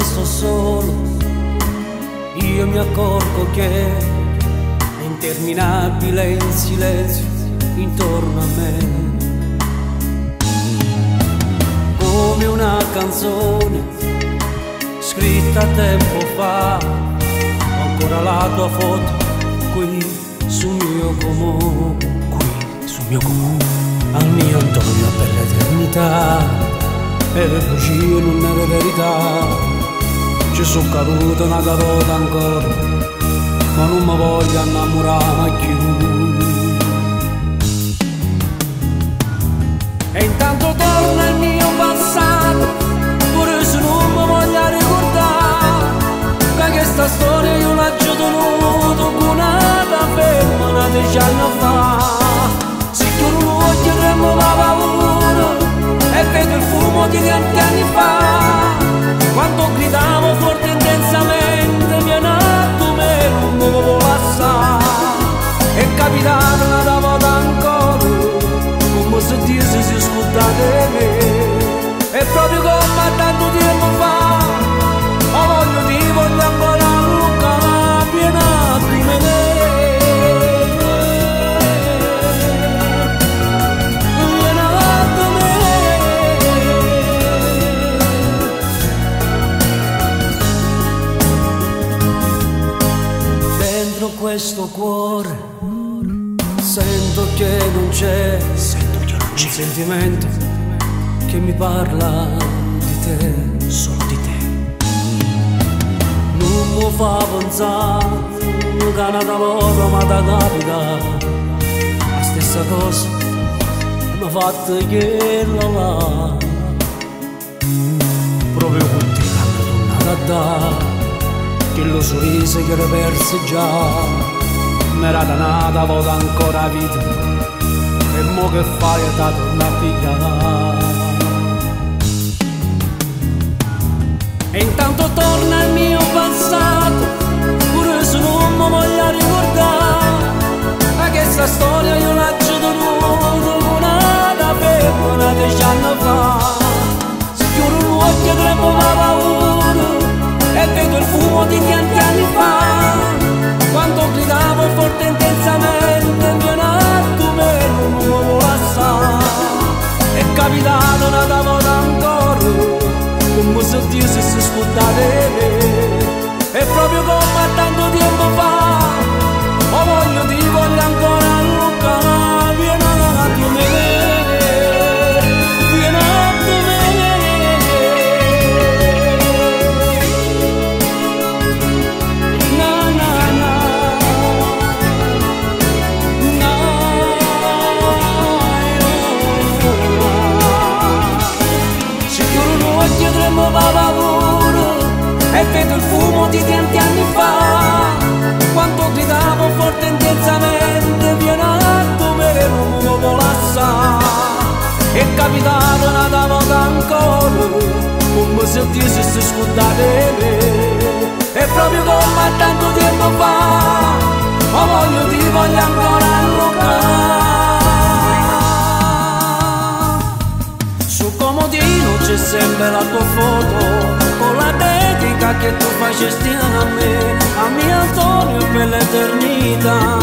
sto solo, io mi accorgo che è interminabile il silenzio intorno a me. Come una canzone scritta tempo fa, ho ancora la tua foto qui sul mio comune, qui sul mio comune, al mio Antonio per l'eternità e le bugie non era verità ci sono caduto una carota ancora ma non mi voglio innamorare più. E intanto torna ancora come se Dio si scusa di me. E proprio come tanto tempo fa ho voglio di voglio ancora Luca piena di me questo cuore sento che non c'è sento che non c'è. un sentimento che mi parla di te. Solo di te. Non mi fa pensare che una volta ma da capita. La stessa cosa mi ha fatto quella là. Proprio con te hanno tornato a dare che lo sorriso che era perso già m'era danata volta ancora vita. E mo che fai da tornare a pigliare e intanto torna il mio passato pure se non mi voglio ricordare. Ma questa storia io l'ho già tenuto una ferma una dieci anni fa capitato una volta ancora come se Dio si si scusa di me e proprio come tremo va paura e vedo il fumo di tanti anni fa. Quando gridavo forte intensamente viene alto me non mi volevo lasciare è capitato una volta ancora come se Dio si di me sempre la tua foto con la dedica che tu facesti a me a mio Antonio per l'eternità